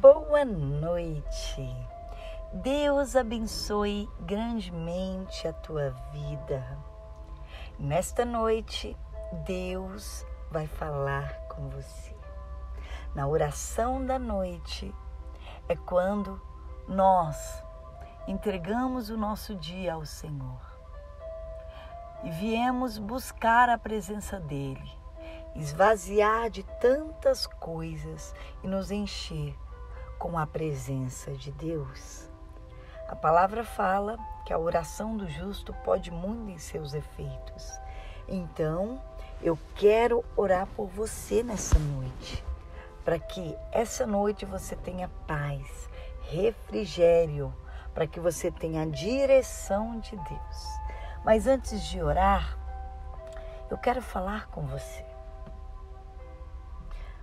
Boa noite. Deus abençoe grandemente a tua vida. Nesta noite, Deus vai falar com você. Na oração da noite é quando nós entregamos o nosso dia ao Senhor e viemos buscar a presença dEle, esvaziar de tantas coisas e nos encher com a presença de Deus. A palavra fala que a oração do justo pode muito em seus efeitos. Então, eu quero orar por você nessa noite, para que essa noite você tenha paz, refrigério, para que você tenha a direção de Deus. Mas antes de orar, eu quero falar com você.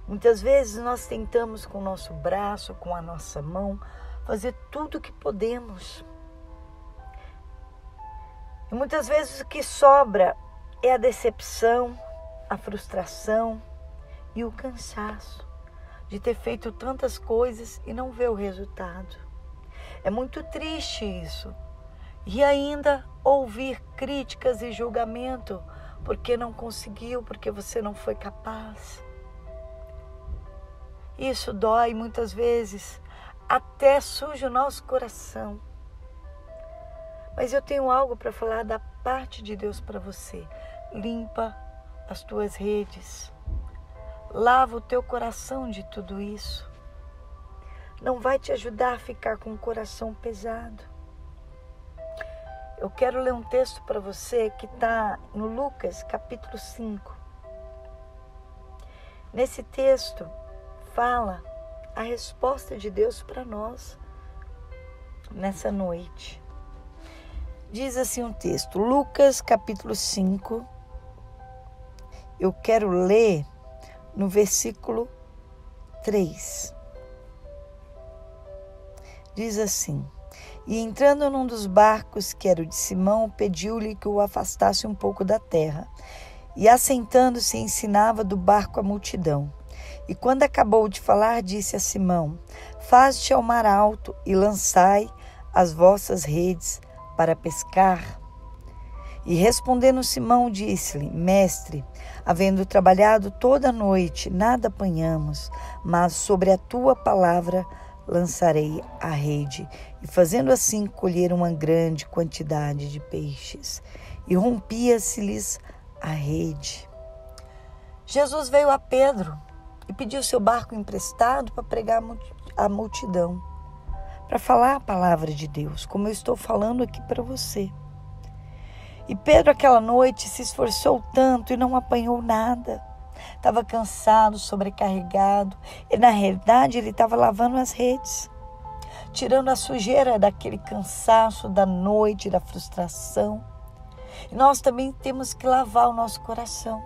Muitas vezes nós tentamos com o nosso braço, com a nossa mão, fazer tudo o que podemos. E muitas vezes o que sobra é a decepção, a frustração e o cansaço de ter feito tantas coisas e não ver o resultado. É muito triste isso. E ainda ouvir críticas e julgamento porque não conseguiu, porque você não foi capaz. Isso dói muitas vezes, até suja o nosso coração. Mas eu tenho algo para falar da parte de Deus para você. Limpa as tuas redes. Lava o teu coração de tudo isso. Não vai te ajudar a ficar com o coração pesado. Eu quero ler um texto para você que está no Lucas capítulo 5. Nesse texto, fala a resposta de Deus para nós nessa noite. Diz assim um texto, Lucas capítulo 5. Eu quero ler no versículo 3. Diz assim: E entrando num dos barcos, que era o de Simão, pediu-lhe que o afastasse um pouco da terra. E assentando-se, ensinava do barco a multidão. E quando acabou de falar, disse a Simão: Faze-te ao mar alto e lançai as vossas redes para pescar. E respondendo Simão, disse-lhe: Mestre, havendo trabalhado toda a noite, nada apanhamos, mas sobre a tua palavra lançarei a rede. E fazendo assim, colheram uma grande quantidade de peixes. E rompia-se-lhes a rede. Jesus veio a Pedro e pediu seu barco emprestado para pregar a multidão, para falar a palavra de Deus, como eu estou falando aqui para você. E Pedro, aquela noite, se esforçou tanto e não apanhou nada. Estava cansado, sobrecarregado, e na realidade ele estava lavando as redes, tirando a sujeira daquele cansaço da noite, da frustração. E nós também temos que lavar o nosso coração.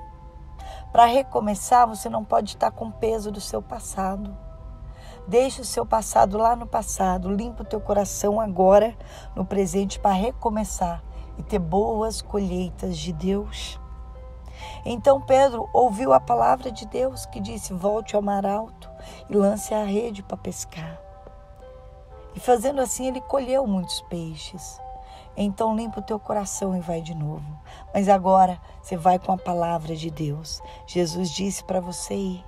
Para recomeçar, você não pode estar com o peso do seu passado. Deixe o seu passado lá no passado, limpa o teu coração agora, no presente, para recomeçar e ter boas colheitas de Deus. Então Pedro ouviu a palavra de Deus que disse: Volte ao mar alto e lance a rede para pescar. E fazendo assim, ele colheu muitos peixes. Então limpa o teu coração e vai de novo. Mas agora você vai com a palavra de Deus. Jesus disse para você ir.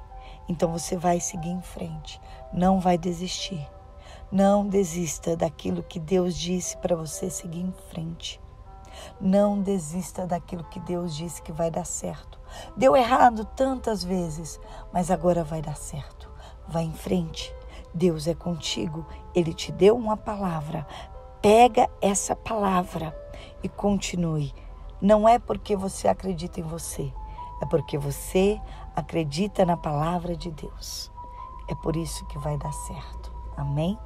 Então você vai seguir em frente. Não vai desistir. Não desista daquilo que Deus disse para você seguir em frente. Não desista daquilo que Deus disse que vai dar certo. Deu errado tantas vezes, mas agora vai dar certo. Vai em frente. Deus é contigo. Ele te deu uma palavra. Pega essa palavra e continue. Não é porque você acredita em você, é porque você acredita na palavra de Deus. É por isso que vai dar certo. Amém?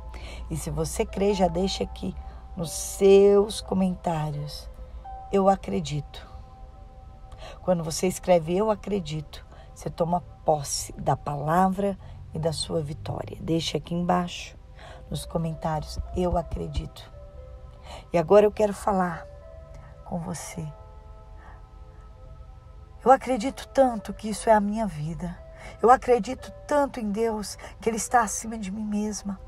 E se você crê, já deixa aqui nos seus comentários. Eu acredito. Quando você escreve eu acredito, você toma posse da palavra e da sua vitória. Deixa aqui embaixo nos comentários eu acredito. E agora eu quero falar com você. Eu acredito tanto que isso é a minha vida. Eu acredito tanto em Deus que Ele está acima de mim mesma.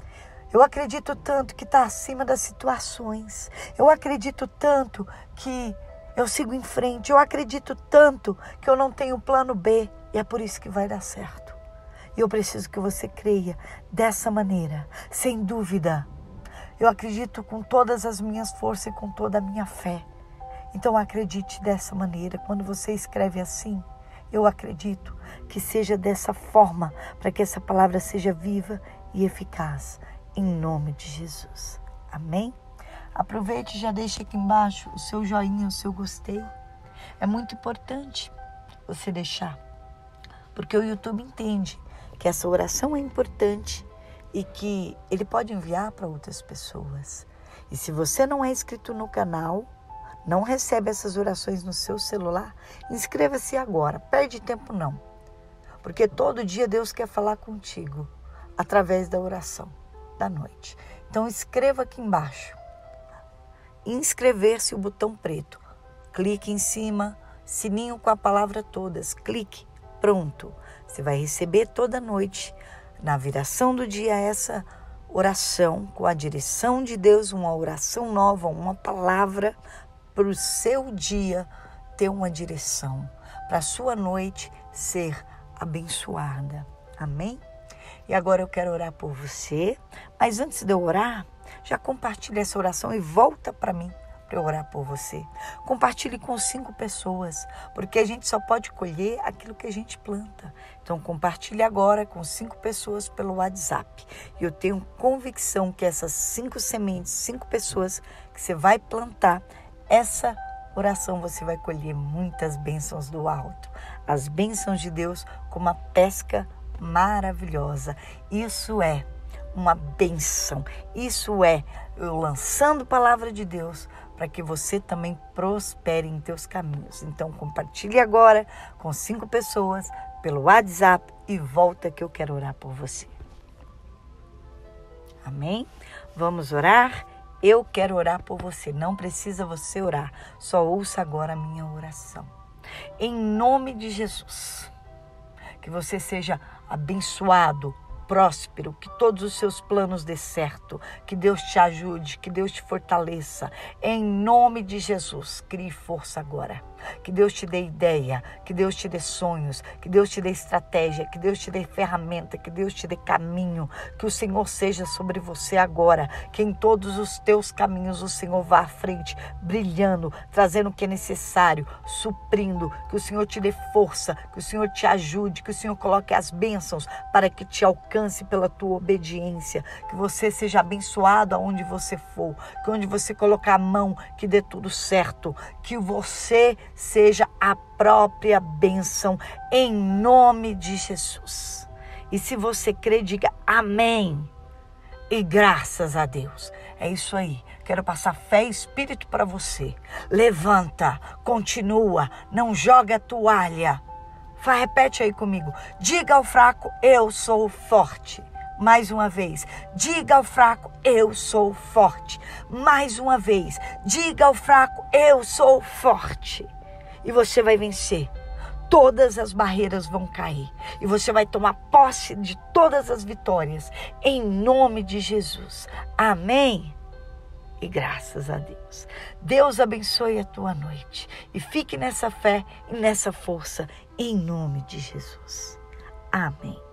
Eu acredito tanto que está acima das situações. Eu acredito tanto que eu sigo em frente. Eu acredito tanto que eu não tenho plano B. E é por isso que vai dar certo. E eu preciso que você creia dessa maneira, sem dúvida. Eu acredito com todas as minhas forças e com toda a minha fé. Então acredite dessa maneira. Quando você escreve assim, eu acredito que seja dessa forma, para que essa palavra seja viva e eficaz, em nome de Jesus. Amém? Aproveite e já deixe aqui embaixo o seu joinha, o seu gostei. É muito importante você deixar, porque o YouTube entende que essa oração é importante e que ele pode enviar para outras pessoas. E se você não é inscrito no canal, não recebe essas orações no seu celular, inscreva-se agora. Perde tempo não. Porque todo dia Deus quer falar contigo através da oração da noite. Então escreva aqui embaixo. Inscrever-se o botão preto. Clique em cima, sininho com a palavra todas. Clique, pronto. Você vai receber toda noite na viração do dia essa oração com a direção de Deus, uma oração nova, uma palavra para o seu dia ter uma direção, para a sua noite ser abençoada. Amém? E agora eu quero orar por você, mas antes de eu orar, já compartilhe essa oração e volta para mim para eu orar por você. Compartilhe com cinco pessoas, porque a gente só pode colher aquilo que a gente planta. Então compartilhe agora com cinco pessoas pelo WhatsApp. E eu tenho convicção que essas cinco sementes, cinco pessoas que você vai plantar, essa oração você vai colher muitas bênçãos do alto. As bênçãos de Deus como uma pesca maravilhosa. Isso é uma bênção. Isso é eu lançando palavra de Deus para que você também prospere em teus caminhos. Então compartilhe agora com cinco pessoas pelo WhatsApp e volta que eu quero orar por você. Amém? Vamos orar? Eu quero orar por você. Não precisa você orar. Só ouça agora a minha oração. Em nome de Jesus. Que você seja abençoado, próspero, que todos os seus planos dê certo, que Deus te ajude, que Deus te fortaleça. Em nome de Jesus, crie força agora. Que Deus te dê ideia, que Deus te dê sonhos, que Deus te dê estratégia, que Deus te dê ferramenta, que Deus te dê caminho, que o Senhor seja sobre você agora, que em todos os teus caminhos o Senhor vá à frente, brilhando, trazendo o que é necessário, suprindo, que o Senhor te dê força, que o Senhor te ajude, que o Senhor coloque as bênçãos para que te alcance pela tua obediência, que você seja abençoado aonde você for, que onde você colocar a mão, que dê tudo certo, que você seja a própria bênção em nome de Jesus. E se você crê, diga amém. E graças a Deus. É isso aí. Quero passar fé e espírito para você. Levanta, continua, não joga a toalha. Fá, repete aí comigo. Diga ao fraco, eu sou forte. Mais uma vez, diga ao fraco, eu sou forte. Mais uma vez, diga ao fraco, eu sou forte e você vai vencer. Todas as barreiras vão cair e você vai tomar posse de todas as vitórias em nome de Jesus. Amém. E graças a Deus. Deus abençoe a tua noite e fique nessa fé e nessa força em nome de Jesus. Amém.